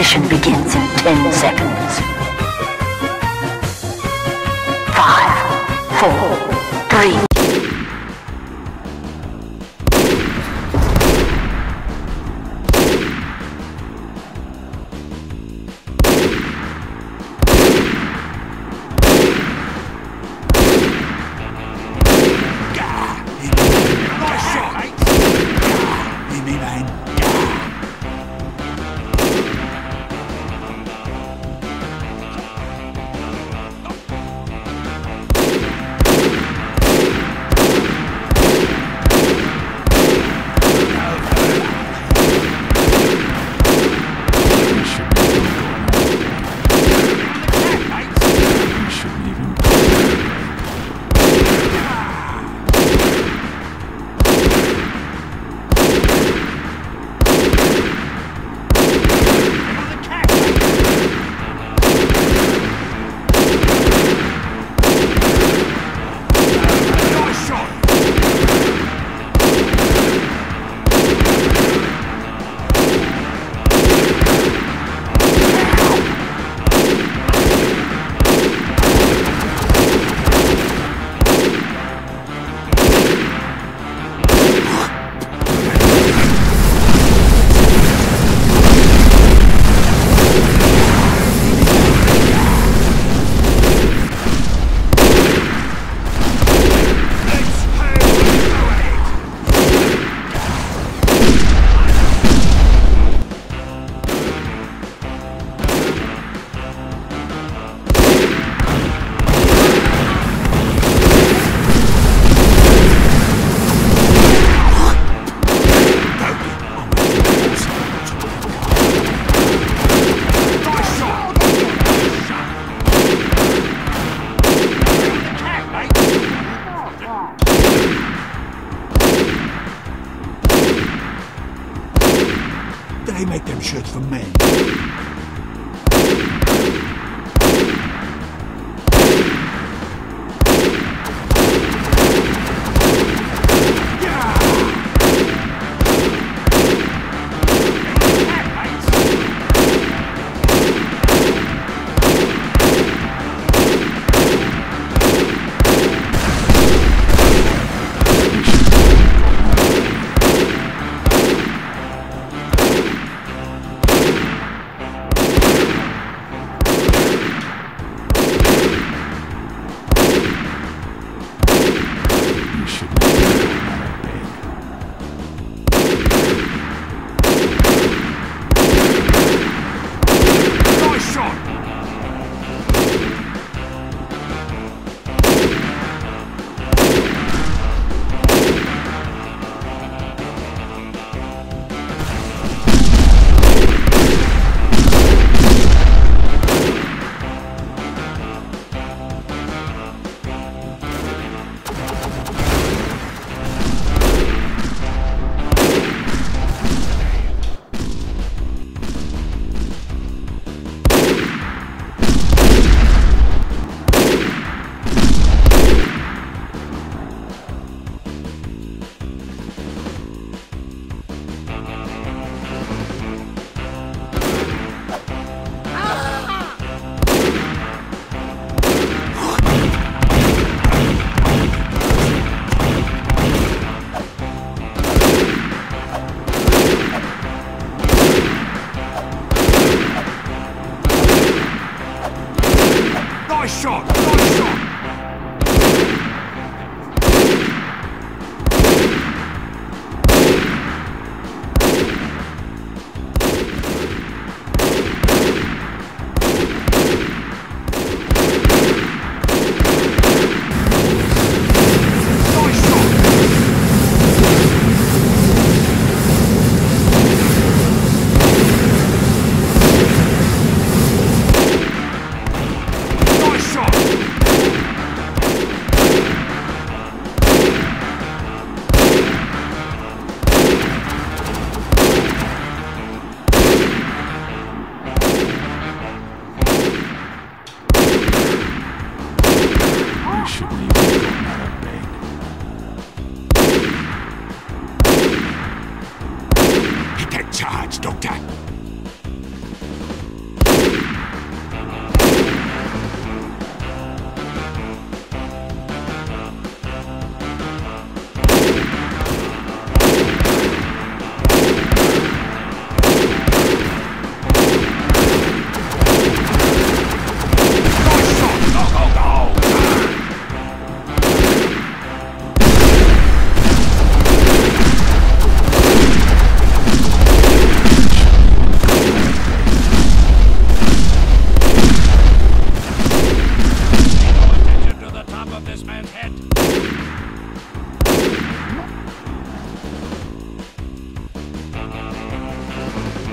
Mission begins in 10 seconds. Five, four, three, They make them shirts for men. Shot! Nice shot! Bye.